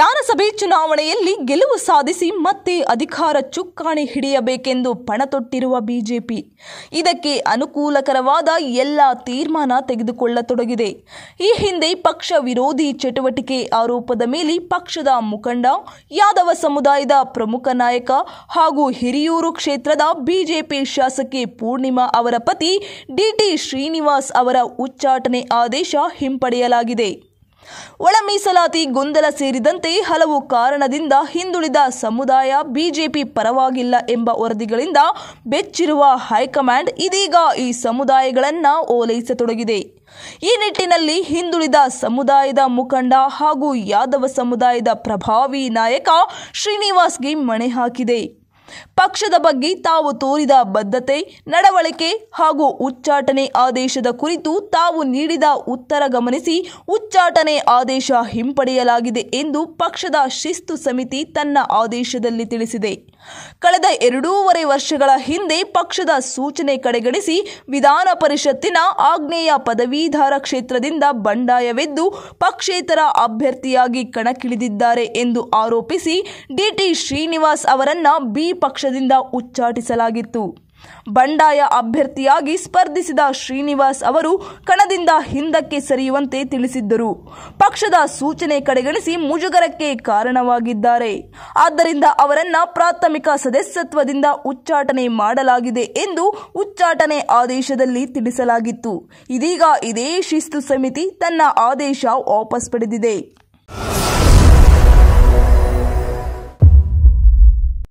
ವಿಧಾನಸಭೆ ಚುನಾವಣೆಯಲ್ಲಿ ಗೆಲುವು ಸಾಧಿಸಿ ಮತ್ತೆ ಅಧಿಕಾರ ಚುಕ್ಕಾಣಿ ಹಿಡಿಯಬೇಕೆಂದು ಪಣತೊಟ್ಟಿರುವ ಬಿಜೆಪಿ. ಇದಕ್ಕೆ ಅನುಕೂಲಕರವಾದ ಎಲ್ಲ ತೀರ್ಮಾನ ತೆಗೆದುಕೊಳ್ಳತೊಡಗಿದೆ. ಈ ಹಿಂದೆ ಪಕ್ಷ ವಿರೋಧಿ ಚಟುವಟಿಕೆ ಆರೋಪದ ಮೇಲೆ ಪಕ್ಷದ ಮುಖಂಡ, ಯಾದವ ಸಮುದಾಯದ ಪ್ರಮುಖ ನಾಯಕ ಹಾಗೂ ಹಿರಿಯೂರು ಕ್ಷೇತ್ರದ ಬಿಜೆಪಿ ಶಾಸಕಿ ಪೂರ್ಣಿಮಾ ಅವರ ಪತಿ ಡಿಟಿ ಶ್ರೀನಿವಾಸ್ ಅವರ ಉಚ್ಚಾಟನೆ ಆದೇಶ ಹಿಂಪಡೆಯಲಾಗಿದೆ. ಒಳ ಮೀಸಲಾತಿ ಗೊಂದಲ ಸೇರಿದಂತೆ ಹಲವು ಕಾರಣದಿಂದ ಹಿಂದುಳಿದ ಸಮುದಾಯ ಬಿಜೆಪಿ ಪರವಾಗಿಲ್ಲ ಎಂಬ ವರದಿಗಳಿಂದ ಬೆಚ್ಚಿರುವ ಹೈಕಮಾಂಡ್ ಇದೀಗ ಈ ಸಮುದಾಯಗಳನ್ನ ಓಲೈಸತೊಡಗಿದೆ. ಈ ನಿಟ್ಟಿನಲ್ಲಿ ಹಿಂದುಳಿದ ಸಮುದಾಯದ ಮುಖಂಡ ಹಾಗೂ ಯಾದವ ಸಮುದಾಯದ ಪ್ರಭಾವಿ ನಾಯಕ ಶ್ರೀನಿವಾಸ್ಗೆ ಮಣೆ ಹಾಕಿದೆ. ಪಕ್ಷದ ಬಗ್ಗೆ ತಾವು ತೋರಿದ ಬದ್ಧತೆ, ನಡವಳಿಕೆ ಹಾಗೂ ಉಚ್ಚಾಟನೆ ಆದೇಶದ ಕುರಿತು ತಾವು ನೀಡಿದ ಉತ್ತರ ಗಮನಿಸಿ ಉಚ್ಚಾಟನೆ ಆದೇಶ ಹಿಂಪಡೆಯಲಾಗಿದೆ ಎಂದು ಪಕ್ಷದ ಶಿಸ್ತು ಸಮಿತಿ ತನ್ನ ಆದೇಶದಲ್ಲಿ ತಿಳಿಸಿದೆ. ಕಳೆದ ಎರಡೂವರೆ ವರ್ಷಗಳ ಹಿಂದೆ ಪಕ್ಷದ ಸೂಚನೆ ಕಡೆಗಣಿಸಿ ವಿಧಾನ ಪರಿಷತ್ತಿನ ಆಗ್ನೇಯ ಪದವೀಧರ ಕ್ಷೇತ್ರದಿಂದ ಬಂಡಾಯವೆದ್ದು ಪಕ್ಷೇತರ ಅಭ್ಯರ್ಥಿಯಾಗಿ ಕಣಕ್ಕಿಳಿದಿದ್ದಾರೆ ಎಂದು ಆರೋಪಿಸಿ ಡಿಟಿ ಶ್ರೀನಿವಾಸ್ ಅವರನ್ನ ಬಿ ಪಕ್ಷದಿಂದ ಉಚ್ಚಾಟಿಸಲಾಗಿತ್ತು. ಬಂಡಾಯ ಅಭ್ಯರ್ಥಿಯಾಗಿ ಸ್ಪರ್ಧಿಸಿದ ಶ್ರೀನಿವಾಸ್ ಅವರು ಕಣದಿಂದ ಹಿಂದಕ್ಕೆ ಸರಿಯುವಂತೆ ತಿಳಿಸಿದ್ದರು. ಪಕ್ಷದ ಸೂಚನೆ ಕಡೆಗಣಿಸಿ ಮುಜುಗರಕ್ಕೆ ಕಾರಣವಾಗಿದ್ದಾರೆ. ಆದ್ದರಿಂದ ಅವರನ್ನ ಪ್ರಾಥಮಿಕ ಸದಸ್ಯತ್ವದಿಂದ ಉಚ್ಚಾಟನೆ ಮಾಡಲಾಗಿದೆ ಎಂದು ಉಚ್ಚಾಟನೆ ಆದೇಶದಲ್ಲಿ ತಿಳಿಸಲಾಗಿತ್ತು. ಇದೀಗ ಇದೇ ಶಿಸ್ತು ಸಮಿತಿ ತನ್ನ ಆದೇಶ ವಾಪಸ್ ಪಡೆದಿದೆ.